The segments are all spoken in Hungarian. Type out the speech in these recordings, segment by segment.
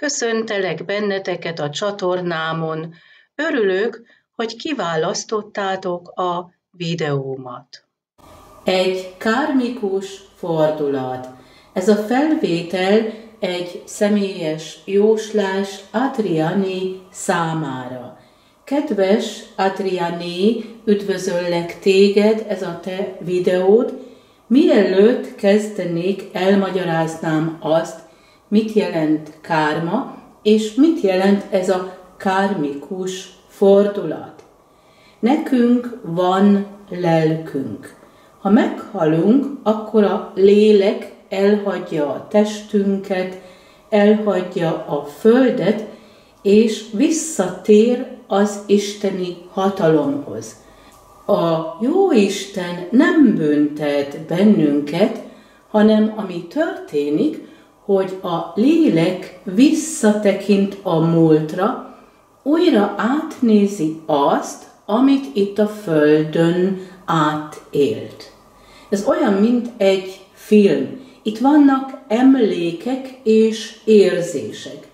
Köszöntelek benneteket a csatornámon. Örülök, hogy kiválasztottátok a videómat. Egy kármikus fordulat. Ez a felvétel egy személyes jóslás Adriani számára. Kedves Adriani, üdvözöllek téged, ez a te videód. Mielőtt kezdenék, elmagyaráznám azt, mit jelent kárma, és mit jelent ez a kármikus fordulat. Nekünk van lelkünk. Ha meghalunk, akkor a lélek elhagyja a testünket, elhagyja a földet, és visszatér az isteni hatalomhoz. A jó Isten nem büntet bennünket, hanem ami történik, hogy a lélek visszatekint a múltra, újra átnézi azt, amit itt a Földön átélt. Ez olyan, mint egy film. Itt vannak emlékek és érzések.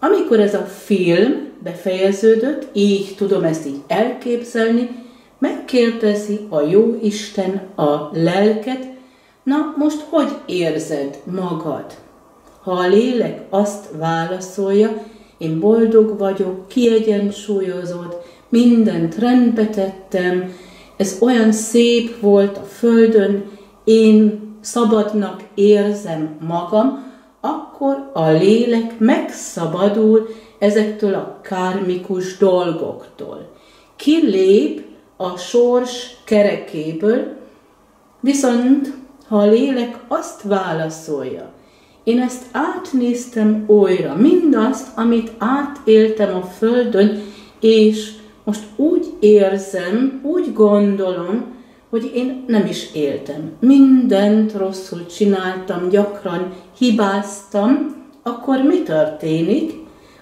Amikor ez a film befejeződött, így tudom ezt így elképzelni, megkérdezi a jó Isten a lelket, na most hogy érzed magad? Ha a lélek azt válaszolja, én boldog vagyok, kiegyensúlyozott, mindent rendbe tettem, ez olyan szép volt a földön, én szabadnak érzem magam, akkor a lélek megszabadul ezektől a kármikus dolgoktól. Kilép a sors kerekéből, viszont ha a lélek azt válaszolja, én ezt átnéztem újra, mindazt, amit átéltem a Földön, és most úgy érzem, úgy gondolom, hogy én nem is éltem. Mindent rosszul csináltam, gyakran hibáztam, akkor mi történik?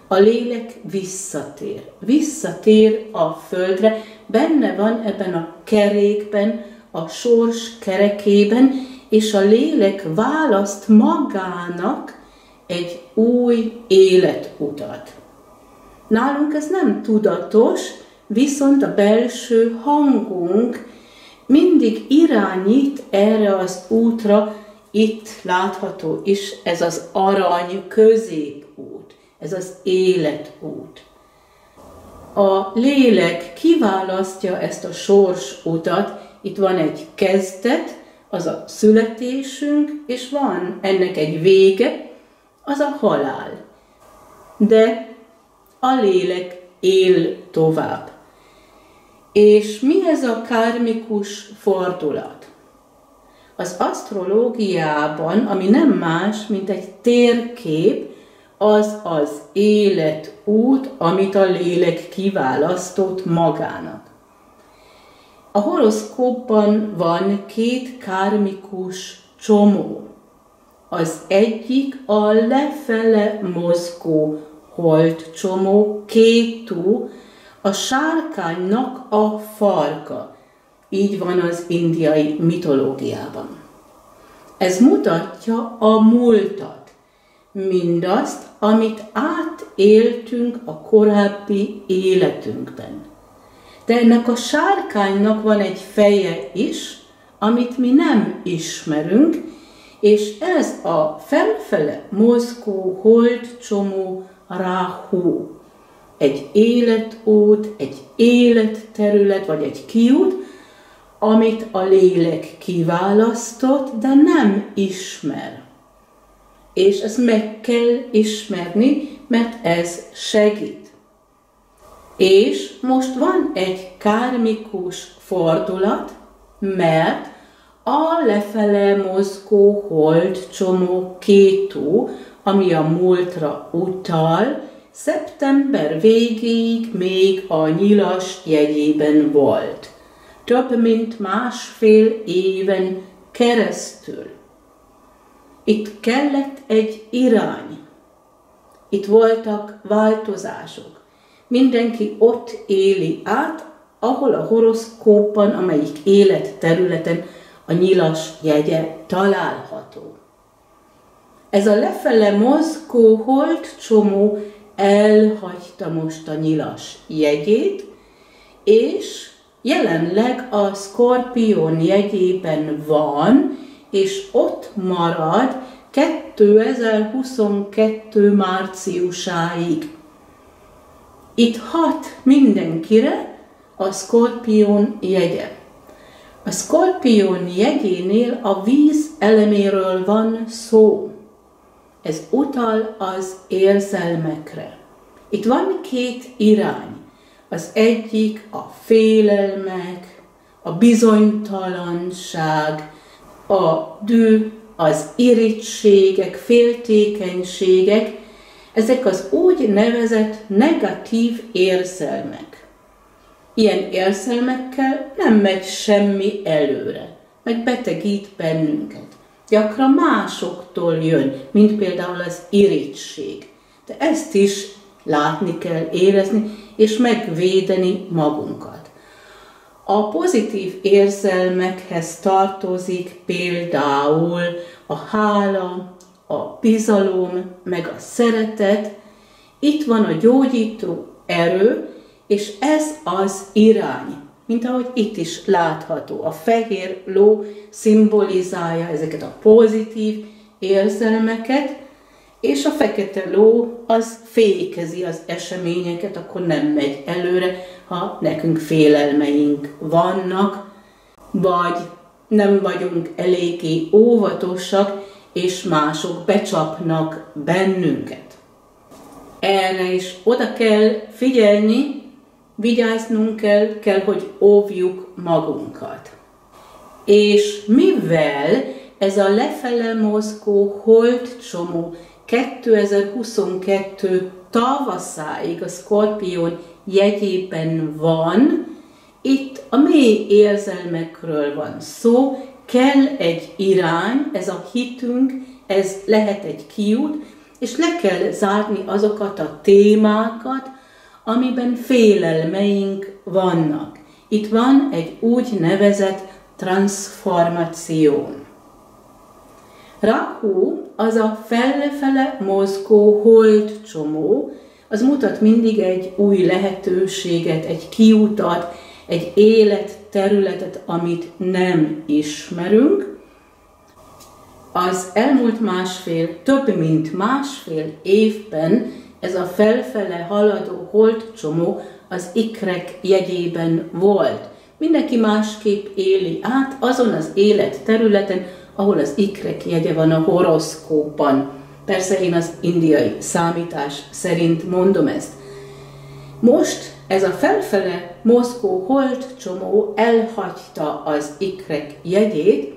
A lélek visszatér. Visszatér a földre, benne van ebben a kerékben, a sors kerekében, és a lélek választ magának egy új életutat. Nálunk ez nem tudatos, viszont a belső hangunk mindig irányít erre az útra, itt látható is ez az arany középút, ez az életút. A lélek kiválasztja ezt a sors utat, itt van egy kezdet, az a születésünk, és van ennek egy vége, az a halál. De a lélek él tovább. És mi ez a kármikus fordulat? Az asztrológiában, ami nem más, mint egy térkép, az az életút, amit a lélek kiválasztott magának. A horoszkópban van két kármikus csomó. Az egyik a lefele mozgó holt csomó, kétú, a sárkánynak a farka. Így van az indiai mitológiában. Ez mutatja a múltat, mindazt, amit átéltünk a korábbi életünkben. De ennek a sárkánynak van egy feje is, amit mi nem ismerünk, és ez a felfele mozgó holdcsomó Rahu. Egy életút, egy életterület, vagy egy kiút, amit a lélek kiválasztott, de nem ismer. És ezt meg kell ismerni, mert ez segít. És most van egy kármikus fordulat, mert a lefele mozgó hold csomó kétú, ami a múltra utal, szeptember végéig még a nyilas jegyében volt. Több mint másfél éven keresztül. Itt kellett egy irány. Itt voltak változások mindenki ott éli át, ahol a horoszkópban, amelyik életterületen a nyilas jegye található. Ez a lefele mozgó holt csomó elhagyta most a nyilas jegyét, és jelenleg a Skorpion jegyében van, és ott marad 2022 márciusáig. Itt hat mindenkire a Skorpion jegye. A Skorpion jegyénél a víz eleméről van szó. Ez utal az érzelmekre. Itt van két irány. Az egyik a félelmek, a bizonytalanság, a dű, az irítségek, féltékenységek, ezek az úgy nevezett negatív érzelmek. Ilyen érzelmekkel nem megy semmi előre, meg betegít bennünket. Gyakran másoktól jön, mint például az irítség. De ezt is látni kell, érezni, és megvédeni magunkat. A pozitív érzelmekhez tartozik például a hála, a bizalom, meg a szeretet. Itt van a gyógyító erő, és ez az irány, mint ahogy itt is látható. A fehér ló szimbolizálja ezeket a pozitív érzelmeket, és a fekete ló az fékezi az eseményeket, akkor nem megy előre, ha nekünk félelmeink vannak, vagy nem vagyunk eléggé óvatosak, és mások becsapnak bennünket. Erre is oda kell figyelni, vigyáznunk kell, kell, hogy óvjuk magunkat. És mivel ez a lefele mozgó csomó 2022 tavaszáig a Skorpion jegyében van, itt a mély érzelmekről van szó, kell egy irány, ez a hitünk, ez lehet egy kiút, és le kell zárni azokat a témákat, amiben félelmeink vannak. Itt van egy úgy nevezett transformáció. Rahu az a felle-fele mozgó csomó, az mutat mindig egy új lehetőséget, egy kiutat, egy életterületet, amit nem ismerünk. Az elmúlt másfél, több mint másfél évben ez a felfele haladó csomó az ikrek jegyében volt. Mindenki másképp éli át azon az életterületen, ahol az ikrek jegye van a horoszkóban. Persze én az indiai számítás szerint mondom ezt. Most ez a felfele mozgó csomó elhagyta az ikrek jegyét,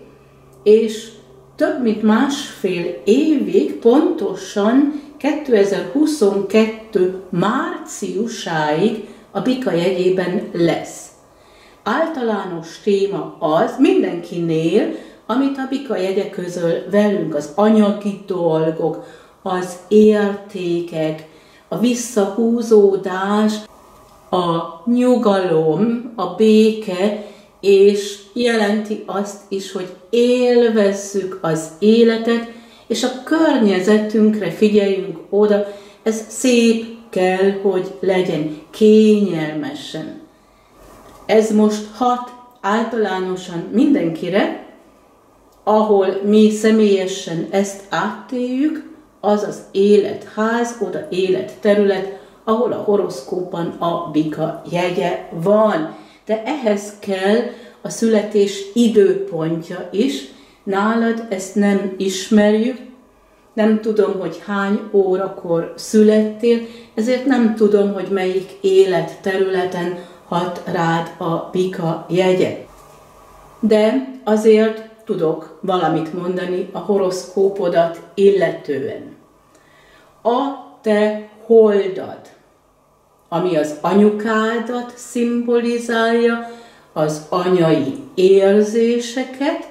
és több mint másfél évig, pontosan 2022 márciusáig a bika jegyében lesz. Általános téma az mindenkinél, amit a bika jegye közöl velünk, az anyagi dolgok, az értékek, a visszahúzódás, a nyugalom, a béke, és jelenti azt is, hogy élvezzük az életet, és a környezetünkre figyeljünk oda, ez szép kell, hogy legyen, kényelmesen. Ez most hat általánosan mindenkire, ahol mi személyesen ezt átéljük, az az életház, oda életterület, ahol a horoszkóban a bika jegye van. De ehhez kell a születés időpontja is. Nálad ezt nem ismerjük, nem tudom, hogy hány órakor születtél, ezért nem tudom, hogy melyik életterületen hat rád a bika jegye. De azért tudok valamit mondani a horoszkópodat illetően. A te holdad, ami az anyukádat szimbolizálja, az anyai érzéseket,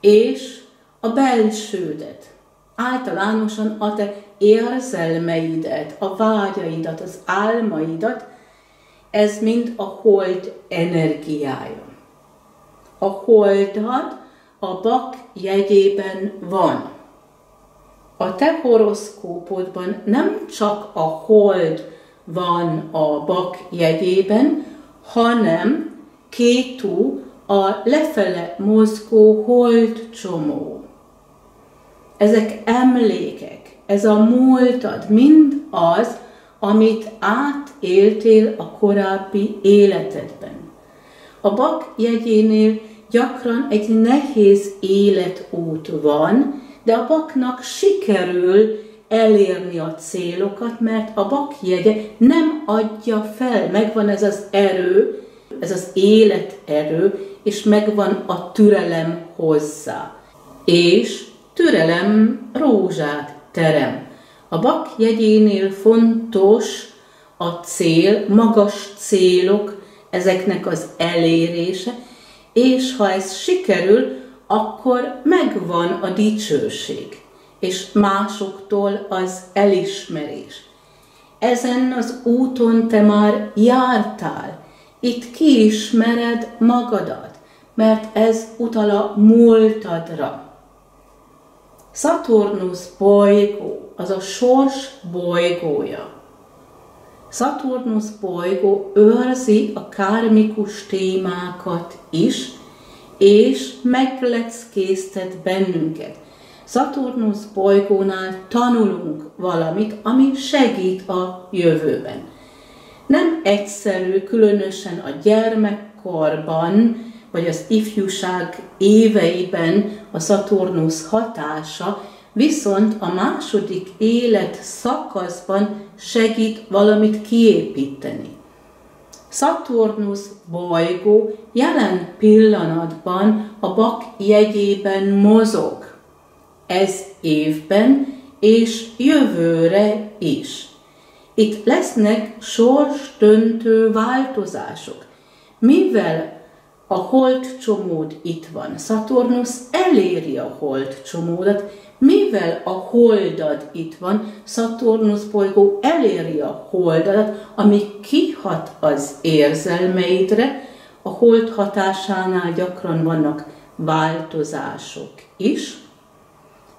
és a belsődet, általánosan a te érzelmeidet, a vágyaidat, az álmaidat, ez mind a hold energiája. A holdat a bak jegyében van. a te horoszkópodban nem csak a hold van a bak jegyében, hanem kétú a lefele mozgó hold csomó. Ezek emlékek, ez a múltad, mind az, amit átéltél a korábbi életedben. A bak jegyénél gyakran egy nehéz életút van, de a baknak sikerül elérni a célokat, mert a bak jegye nem adja fel, megvan ez az erő, ez az életerő, és megvan a türelem hozzá. És türelem rózsát terem. A bak jegyénél fontos a cél, magas célok, ezeknek az elérése, és ha ez sikerül, akkor megvan a dicsőség, és másoktól az elismerés. Ezen az úton te már jártál, itt kiismered magadat, mert ez utal a múltadra. Szaturnusz bolygó, az a sors bolygója. Szaturnusz bolygó őrzi a kármikus témákat is, és megleckésztet bennünket. Szaturnusz bolygónál tanulunk valamit, ami segít a jövőben. Nem egyszerű, különösen a gyermekkorban, vagy az ifjúság éveiben a Szaturnusz hatása, viszont a második élet szakaszban segít valamit kiépíteni. Szaturnusz bolygó jelen pillanatban a bak jegyében mozog. Ez évben és jövőre is. Itt lesznek sorsdöntő változások. Mivel a hold csomód itt van. Szaturnusz eléri a hold csomódat, mivel a holdad itt van, Szaturnusz bolygó eléri a holdadat, ami kihat az érzelmeidre, a hold hatásánál gyakran vannak változások is,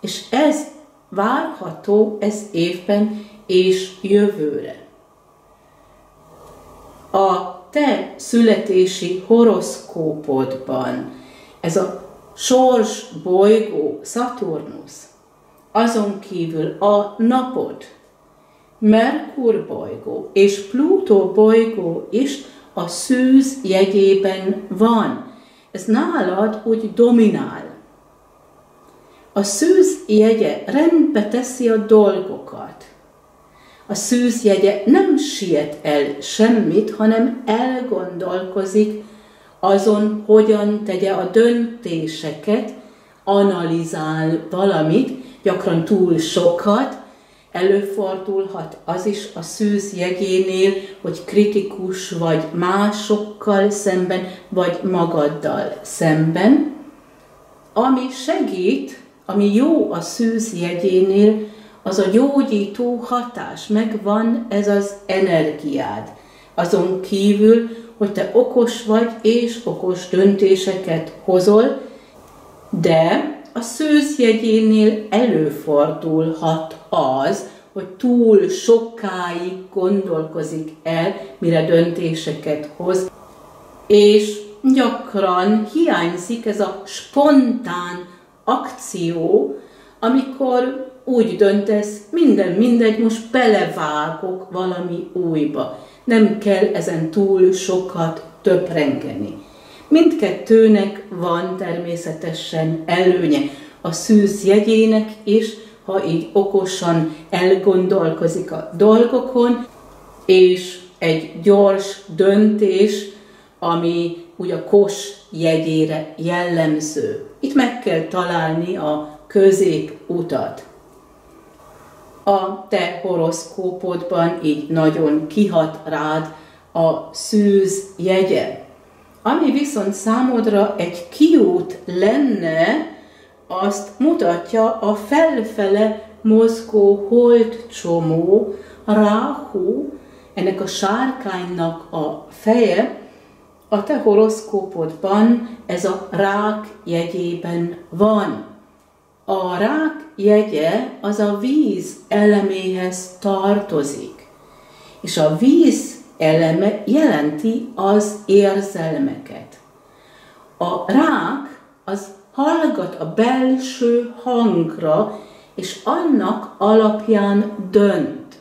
és ez várható ez évben és jövőre. A te születési horoszkópodban ez a sors bolygó, Szaturnusz, azon kívül a napod, Merkur bolygó és Plutó bolygó is a szűz jegyében van. Ez nálad úgy dominál. A szűz jegye rendbe teszi a dolgokat. A szűzjegye nem siet el semmit, hanem elgondolkozik azon, hogyan tegye a döntéseket, analizál valamit, gyakran túl sokat, előfordulhat az is a szűz jegyénél, hogy kritikus vagy másokkal szemben, vagy magaddal szemben, ami segít, ami jó a szűz jegyénél, az a gyógyító hatás, megvan ez az energiád. Azon kívül, hogy te okos vagy, és okos döntéseket hozol, de a szőzjegyénél előfordulhat az, hogy túl sokáig gondolkozik el, mire döntéseket hoz, és gyakran hiányzik ez a spontán akció, amikor úgy döntesz, minden mindegy, most belevágok valami újba. Nem kell ezen túl sokat töprengeni. Mindkettőnek van természetesen előnye. A szűz jegyének is, ha így okosan elgondolkozik a dolgokon, és egy gyors döntés, ami úgy a kos jegyére jellemző. Itt meg kell találni a középutat a te horoszkópodban így nagyon kihat rád a szűz jegye. Ami viszont számodra egy kiút lenne, azt mutatja a felfele mozgó holdcsomó, a ráhú, ennek a sárkánynak a feje, a te horoszkópodban ez a rák jegyében van. A rák jegye az a víz eleméhez tartozik, és a víz eleme jelenti az érzelmeket. A rák az hallgat a belső hangra, és annak alapján dönt.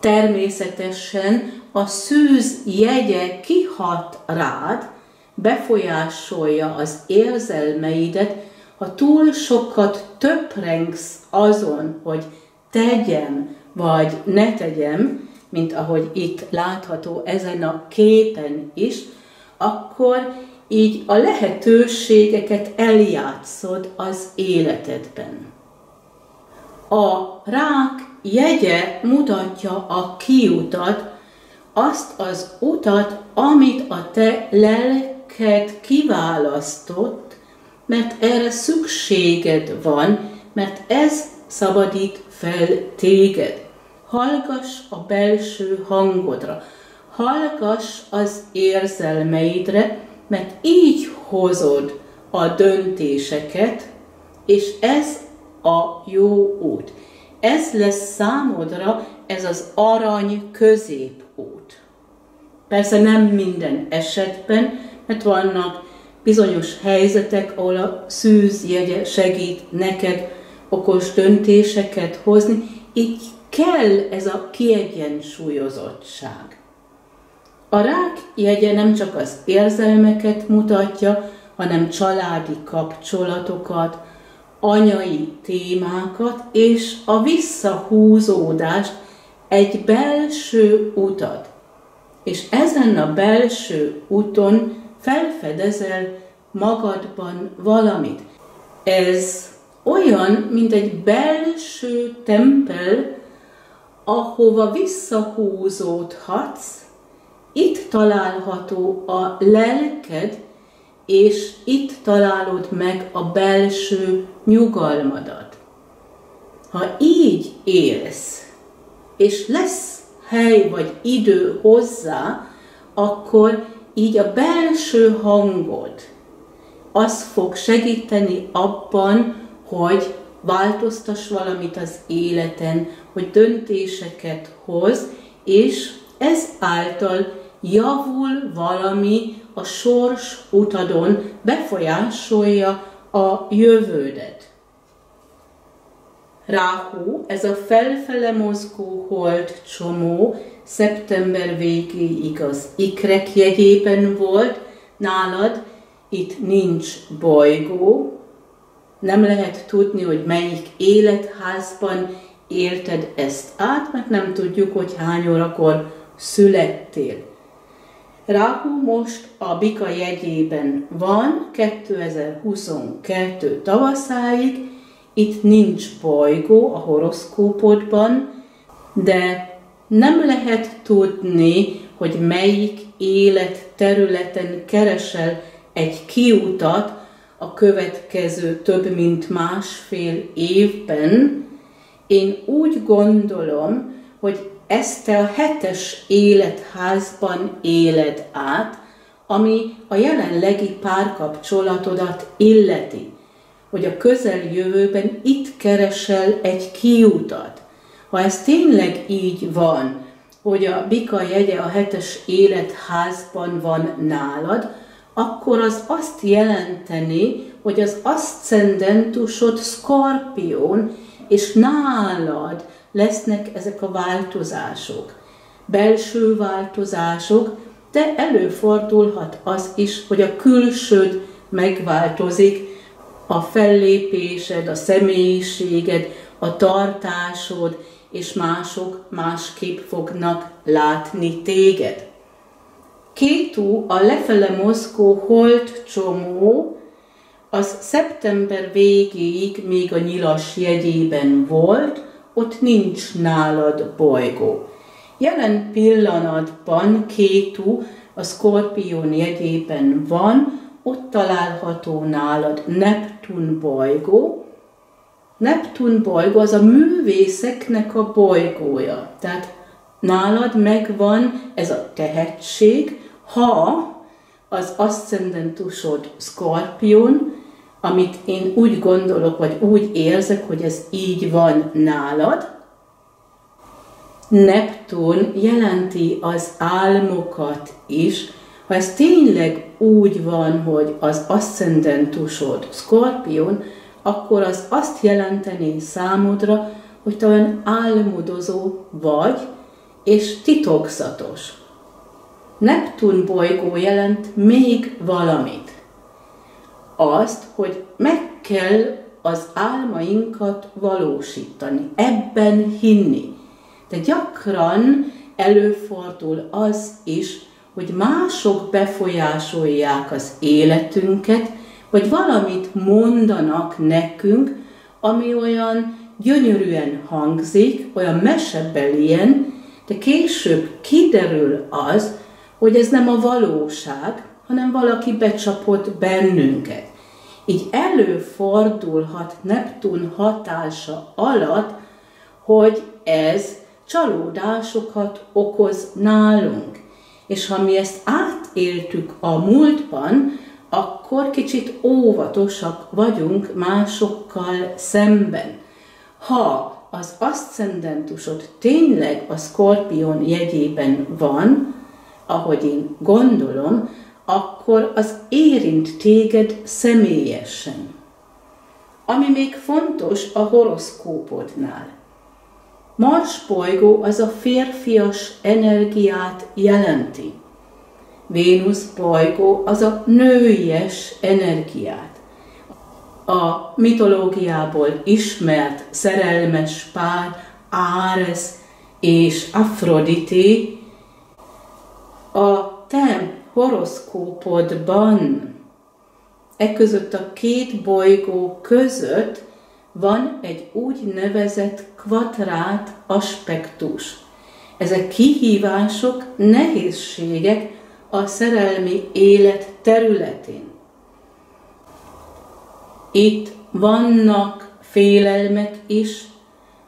Természetesen a szűz jegye kihat rád, befolyásolja az érzelmeidet, ha túl sokat töprengsz azon, hogy tegyem vagy ne tegyem, mint ahogy itt látható ezen a képen is, akkor így a lehetőségeket eljátszod az életedben. A rák jegye mutatja a kiutat, azt az utat, amit a te lelked kiválasztott, mert erre szükséged van, mert ez szabadít fel téged. Hallgass a belső hangodra, hallgass az érzelmeidre, mert így hozod a döntéseket, és ez a jó út. Ez lesz számodra ez az arany középút. Persze nem minden esetben, mert vannak bizonyos helyzetek, ahol a szűzjegye segít neked okos döntéseket hozni, így kell ez a kiegyensúlyozottság. A rák jegye nem csak az érzelmeket mutatja, hanem családi kapcsolatokat, anyai témákat és a visszahúzódást, egy belső utat. És ezen a belső úton felfedezel magadban valamit. Ez olyan, mint egy belső tempel, ahova visszahúzódhatsz, itt található a lelked, és itt találod meg a belső nyugalmadat. Ha így élsz, és lesz hely vagy idő hozzá, akkor így a belső hangod az fog segíteni abban, hogy változtass valamit az életen, hogy döntéseket hoz, és ez által javul valami a sors utadon, befolyásolja a jövődet. Ráhú, ez a felfele mozgó hold csomó, szeptember végéig az ikrek jegyében volt, nálad itt nincs bolygó, nem lehet tudni, hogy melyik életházban élted ezt át, mert nem tudjuk, hogy hány órakor születtél. Ráhu most a Bika jegyében van 2022 tavaszáig, itt nincs bolygó a horoszkópodban, de nem lehet tudni, hogy melyik életterületen keresel egy kiutat a következő több mint másfél évben. Én úgy gondolom, hogy ezt a hetes életházban éled át, ami a jelenlegi párkapcsolatodat illeti, hogy a közeljövőben itt keresel egy kiutat. Ha ez tényleg így van, hogy a bika jegye a hetes életházban van nálad, akkor az azt jelenteni, hogy az aszcendentusod skorpión, és nálad lesznek ezek a változások, belső változások, de előfordulhat az is, hogy a külsőd megváltozik, a fellépésed, a személyiséged, a tartásod, és mások másképp fognak látni téged. Kétú a lefele mozgó holt csomó, az szeptember végéig még a nyilas jegyében volt, ott nincs nálad bolygó. Jelen pillanatban Kétu a Skorpion jegyében van, ott található nálad Neptun bolygó. Neptun bolygó az a művészeknek a bolygója. Tehát nálad megvan ez a tehetség, ha az aszcendentusod Skorpion, amit én úgy gondolok, vagy úgy érzek, hogy ez így van nálad. Neptun jelenti az álmokat is, ha ez tényleg úgy van, hogy az ascendentusod skorpion, akkor az azt jelenteni számodra, hogy te olyan álmodozó vagy, és titokzatos. Neptun bolygó jelent még valamit. Azt, hogy meg kell az álmainkat valósítani, ebben hinni. De gyakran előfordul az is, hogy mások befolyásolják az életünket, vagy valamit mondanak nekünk, ami olyan gyönyörűen hangzik, olyan mesebelien, de később kiderül az, hogy ez nem a valóság, hanem valaki becsapott bennünket. Így előfordulhat Neptun hatása alatt, hogy ez csalódásokat okoz nálunk. És ha mi ezt átéltük a múltban, akkor kicsit óvatosak vagyunk másokkal szemben. Ha az aszcendentusod tényleg a skorpion jegyében van, ahogy én gondolom, akkor az érint téged személyesen. Ami még fontos a horoszkópodnál. Mars bolygó az a férfias energiát jelenti. Vénusz bolygó az a nőies energiát. A mitológiából ismert szerelmes pár Áres és Afrodité a te horoszkópodban, e között a két bolygó között van egy úgynevezett kvadrát aspektus. Ezek kihívások, nehézségek a szerelmi élet területén. Itt vannak félelmek is,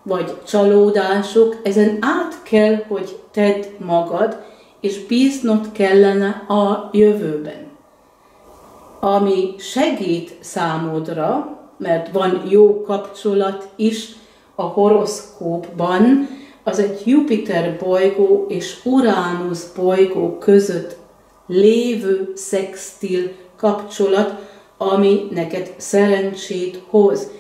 vagy csalódások, ezen át kell, hogy tedd magad, és bíznod kellene a jövőben. Ami segít számodra, mert van jó kapcsolat is a horoszkópban, az egy Jupiter bolygó és Uránusz bolygó között lévő szextil kapcsolat, ami neked szerencsét hoz.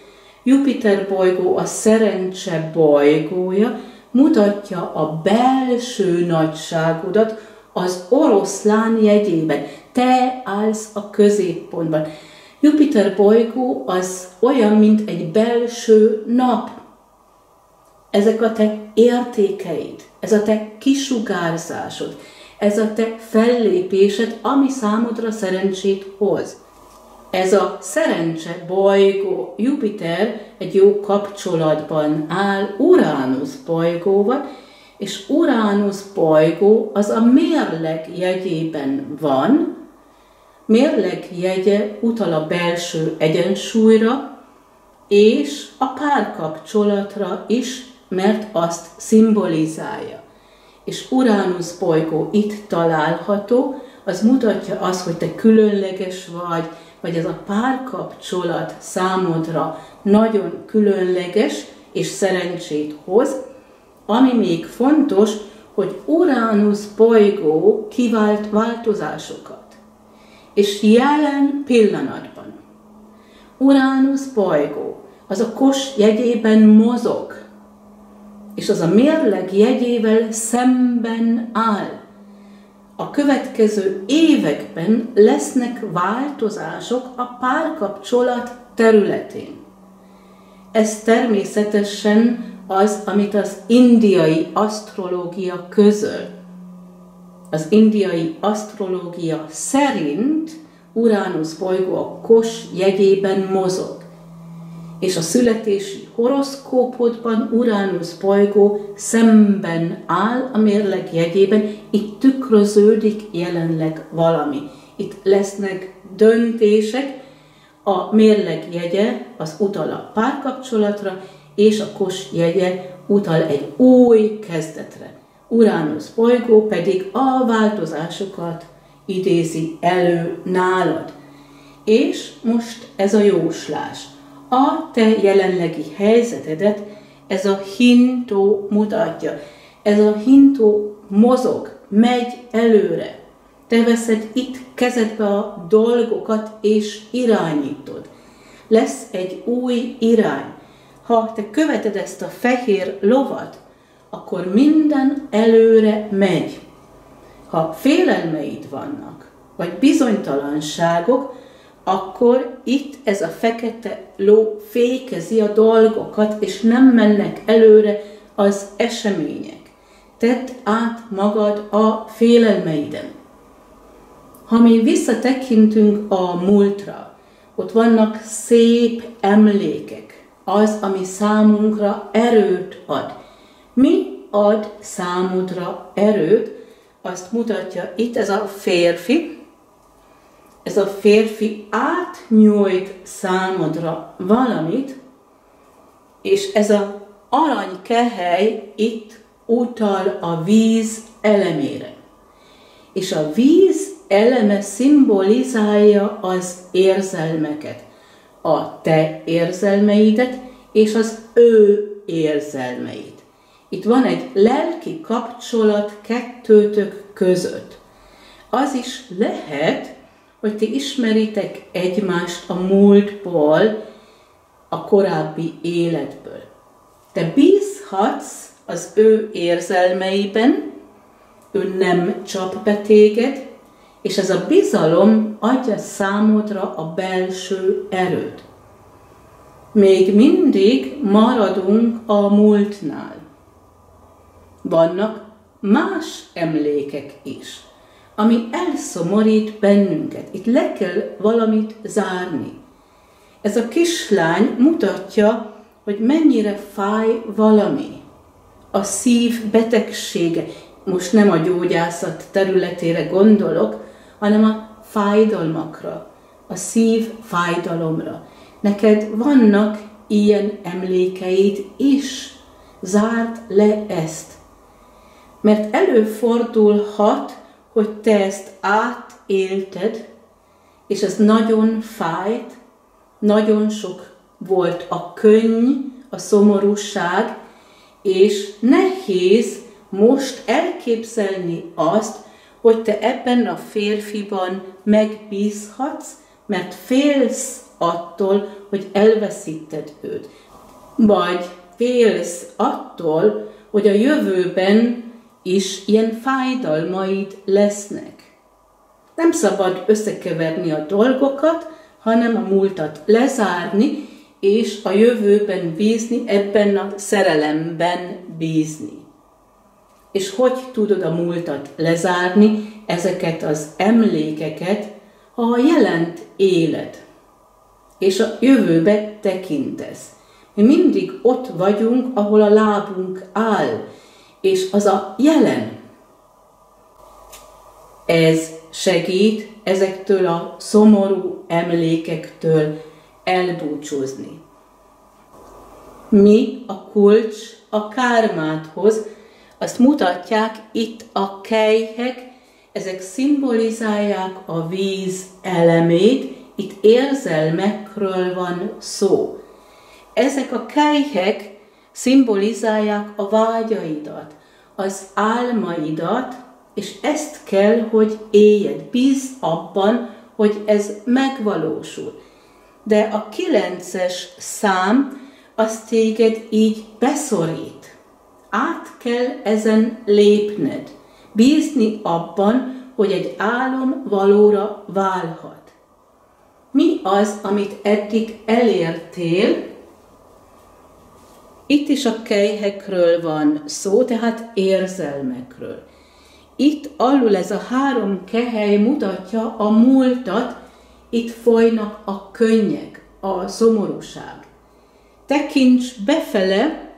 Jupiter bolygó a szerencse bolygója, mutatja a belső nagyságodat az oroszlán jegyében. Te állsz a középpontban. Jupiter bolygó az olyan, mint egy belső nap. Ezek a te értékeid, ez a te kisugárzásod, ez a te fellépésed, ami számodra szerencsét hoz. Ez a szerencse bolygó Jupiter egy jó kapcsolatban áll Uránusz bolygóval, és Uránusz bolygó az a mérleg jegyében van, mérleg jegye utal a belső egyensúlyra, és a párkapcsolatra is, mert azt szimbolizálja. És Uránusz bolygó itt található, az mutatja azt, hogy te különleges vagy, vagy ez a párkapcsolat számodra nagyon különleges és szerencsét hoz, ami még fontos, hogy Uránusz bolygó kivált változásokat. És jelen pillanatban Uránusz bolygó az a kos jegyében mozog, és az a mérleg jegyével szemben áll a következő években lesznek változások a párkapcsolat területén. Ez természetesen az, amit az indiai asztrológia közöl. Az indiai asztrológia szerint Uránusz bolygó a kos jegyében mozog és a születési horoszkópodban Uránusz bolygó szemben áll a mérleg jegyében, itt tükröződik jelenleg valami. Itt lesznek döntések, a mérleg jegye az utal a párkapcsolatra, és a kos jegye utal egy új kezdetre. Uránusz bolygó pedig a változásokat idézi elő nálad. És most ez a jóslás. A te jelenlegi helyzetedet ez a hintó mutatja. Ez a hintó mozog, megy előre. Te veszed itt kezedbe a dolgokat és irányítod. Lesz egy új irány. Ha te követed ezt a fehér lovat, akkor minden előre megy. Ha félelmeid vannak, vagy bizonytalanságok, akkor itt ez a fekete ló fékezi a dolgokat, és nem mennek előre az események. Tedd át magad a félelmeiden. Ha mi visszatekintünk a múltra, ott vannak szép emlékek, az, ami számunkra erőt ad. Mi ad számodra erőt, azt mutatja itt ez a férfi, ez a férfi átnyújt számodra valamit, és ez a aranykehely itt utal a víz elemére. És a víz eleme szimbolizálja az érzelmeket, a te érzelmeidet és az ő érzelmeit. Itt van egy lelki kapcsolat kettőtök között. Az is lehet, hogy ti ismeritek egymást a múltból, a korábbi életből. Te bízhatsz az ő érzelmeiben, ő nem csap be téged, és ez a bizalom adja számodra a belső erőt. Még mindig maradunk a múltnál. Vannak más emlékek is ami elszomorít bennünket. Itt le kell valamit zárni. Ez a kislány mutatja, hogy mennyire fáj valami. A szív betegsége, most nem a gyógyászat területére gondolok, hanem a fájdalmakra, a szív fájdalomra. Neked vannak ilyen emlékeid is. Zárd le ezt. Mert előfordulhat, hogy te ezt átélted, és ez nagyon fájt, nagyon sok volt a könny, a szomorúság, és nehéz most elképzelni azt, hogy te ebben a férfiban megbízhatsz, mert félsz attól, hogy elveszíted őt. Vagy félsz attól, hogy a jövőben is ilyen fájdalmaid lesznek. Nem szabad összekeverni a dolgokat, hanem a múltat lezárni, és a jövőben bízni, ebben a szerelemben bízni. És hogy tudod a múltat lezárni, ezeket az emlékeket, ha a jelent élet, és a jövőbe tekintesz. Mi mindig ott vagyunk, ahol a lábunk áll, és az a jelen. Ez segít ezektől a szomorú emlékektől elbúcsúzni. Mi a kulcs a kármáthoz, azt mutatják itt a kejhek, ezek szimbolizálják a víz elemét, itt érzelmekről van szó. Ezek a kejhek szimbolizálják a vágyaidat, az álmaidat, és ezt kell, hogy éljed. Bíz abban, hogy ez megvalósul. De a kilences szám az téged így beszorít. Át kell ezen lépned. Bízni abban, hogy egy álom valóra válhat. Mi az, amit eddig elértél, itt is a kejhekről van szó, tehát érzelmekről. Itt alul ez a három kehely mutatja a múltat, itt folynak a könnyek, a szomorúság. Tekints befele,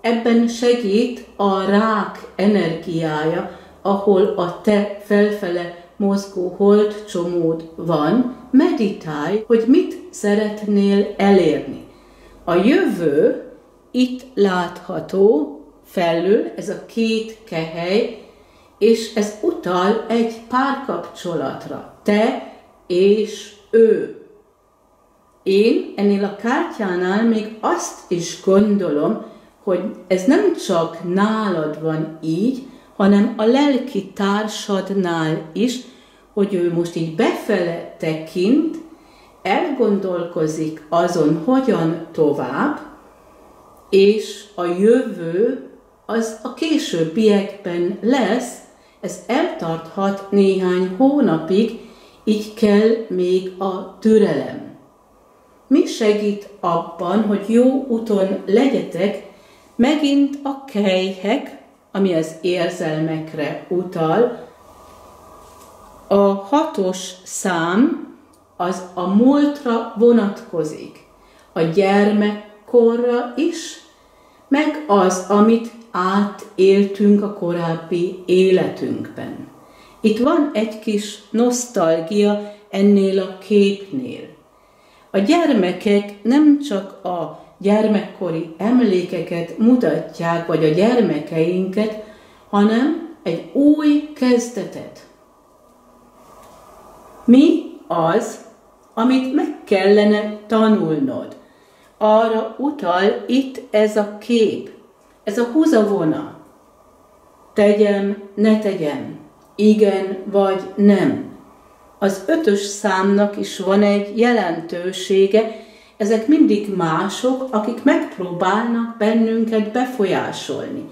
ebben segít a rák energiája, ahol a te felfele mozgó holdcsomód van, meditálj, hogy mit szeretnél elérni. A jövő itt látható felül, ez a két kehely, és ez utal egy párkapcsolatra. Te és ő. Én ennél a kártyánál még azt is gondolom, hogy ez nem csak nálad van így, hanem a lelki társadnál is, hogy ő most így befele tekint, elgondolkozik azon, hogyan tovább, és a jövő az a későbbiekben lesz, ez eltarthat néhány hónapig, így kell még a türelem. Mi segít abban, hogy jó úton legyetek, megint a kejhek, ami az érzelmekre utal, a hatos szám az a múltra vonatkozik, a gyermekkorra is, meg az, amit átéltünk a korábbi életünkben. Itt van egy kis nosztalgia ennél a képnél. A gyermekek nem csak a gyermekkori emlékeket mutatják, vagy a gyermekeinket, hanem egy új kezdetet. Mi az, amit meg kellene tanulnod? Arra utal itt ez a kép, ez a húzavona. Tegyem, ne tegyem, igen vagy nem. Az ötös számnak is van egy jelentősége, ezek mindig mások, akik megpróbálnak bennünket befolyásolni.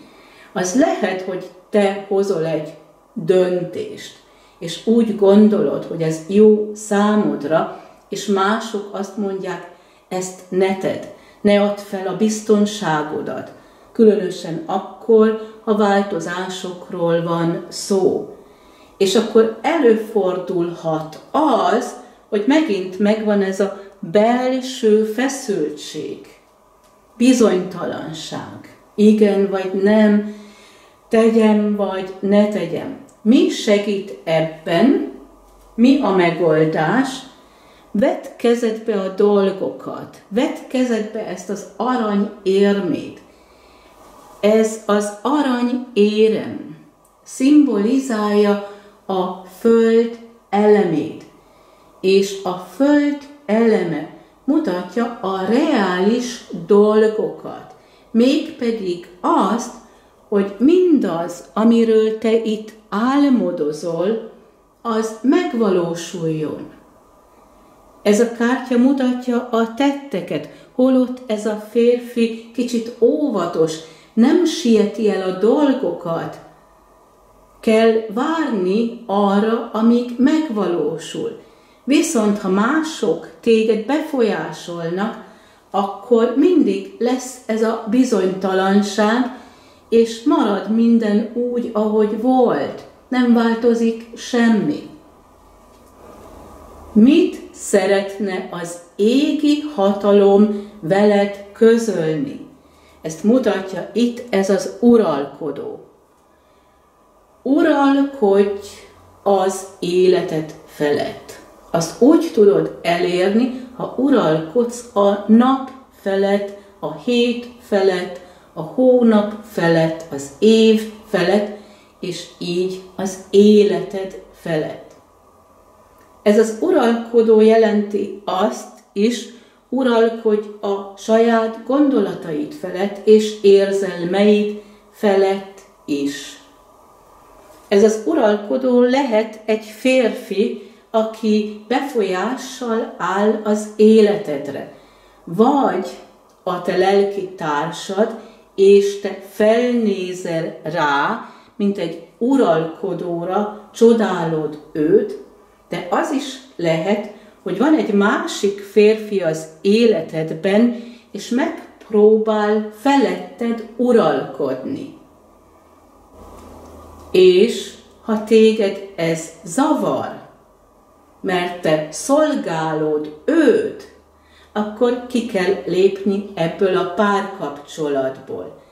Az lehet, hogy te hozol egy döntést, és úgy gondolod, hogy ez jó számodra, és mások azt mondják, ezt ne tedd, ne add fel a biztonságodat, különösen akkor, ha változásokról van szó. És akkor előfordulhat az, hogy megint megvan ez a belső feszültség, bizonytalanság, igen vagy nem, tegyem vagy ne tegyem. Mi segít ebben, mi a megoldás, vedd kezedbe a dolgokat, vedd kezedbe ezt az arany érmét. Ez az arany érem szimbolizálja a föld elemét, és a föld eleme mutatja a reális dolgokat, mégpedig azt, hogy mindaz, amiről te itt álmodozol, az megvalósuljon. Ez a kártya mutatja a tetteket, holott ez a férfi kicsit óvatos, nem sieti el a dolgokat. Kell várni arra, amíg megvalósul. Viszont ha mások téged befolyásolnak, akkor mindig lesz ez a bizonytalanság, és marad minden úgy, ahogy volt. Nem változik semmi. Mit szeretne az égi hatalom veled közölni? Ezt mutatja itt ez az uralkodó. Uralkodj az életet felett. Azt úgy tudod elérni, ha uralkodsz a nap felett, a hét felett, a hónap felett, az év felett, és így az életed felett. Ez az uralkodó jelenti azt is, uralkodj a saját gondolataid felett és érzelmeid felett is. Ez az uralkodó lehet egy férfi, aki befolyással áll az életedre, vagy a te lelki társad, és te felnézel rá, mint egy uralkodóra, csodálod őt, de az is lehet, hogy van egy másik férfi az életedben, és megpróbál feletted uralkodni. És ha téged ez zavar, mert te szolgálod őt, akkor ki kell lépni ebből a párkapcsolatból.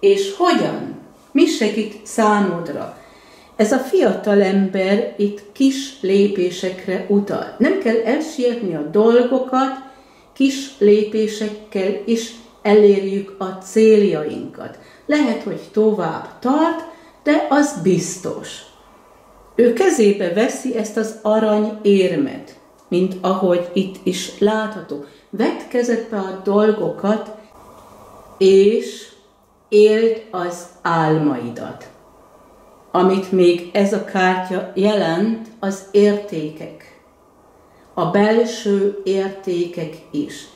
És hogyan? Mi segít számodra? Ez a fiatal ember itt kis lépésekre utal. Nem kell elsietni a dolgokat, kis lépésekkel is elérjük a céljainkat. Lehet, hogy tovább tart, de az biztos. Ő kezébe veszi ezt az arany érmet. mint ahogy itt is látható. Vett kezedbe a dolgokat, és éld az álmaidat. Amit még ez a kártya jelent, az értékek. A belső értékek is.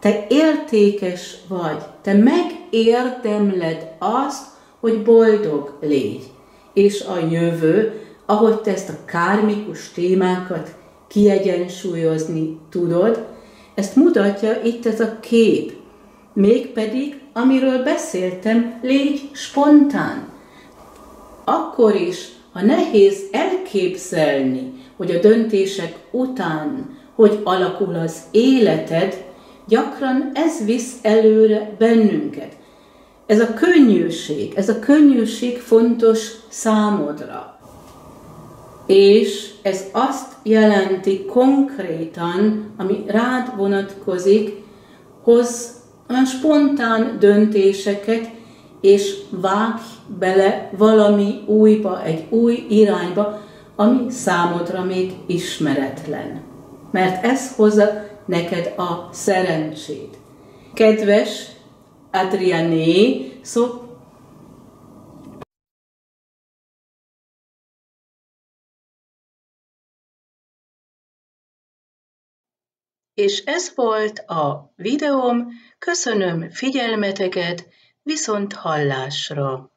Te értékes vagy, te megérdemled azt, hogy boldog légy. És a jövő, ahogy te ezt a kármikus témákat kiegyensúlyozni tudod, ezt mutatja itt ez a kép. Mégpedig, amiről beszéltem, légy spontán. Akkor is, ha nehéz elképzelni, hogy a döntések után hogy alakul az életed, gyakran ez visz előre bennünket. Ez a könnyűség, ez a könnyűség fontos számodra. És ez azt jelenti konkrétan, ami rád vonatkozik, hoz olyan spontán döntéseket, és vágj bele valami újba, egy új irányba, ami számodra még ismeretlen. Mert ez hozza neked a szerencsét. Kedves Adriané, szó És ez volt a videóm, köszönöm figyelmeteket, viszont hallásra!